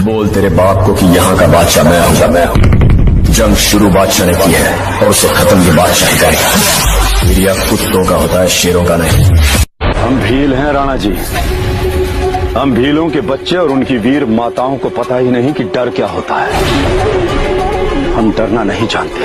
बोल तेरे बाप को कि यहाँ का बादशाह मैं हूँ मैं हूँ। जंग शुरू बादशाह ने की है, और उसे खत्म भी बादशाह करेगा। मीडिया कुत्तों का होता है, शेरों का नहीं। हम भील हैं, राणा जी। हम भीलों के बच्चे और उनकी वीर माताओं को पता ही नहीं कि डर क्या होता है। हम डरना नहीं जानते।